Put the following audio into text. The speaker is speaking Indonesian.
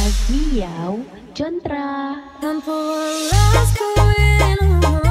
Aziau Contra Tanpa welas kowe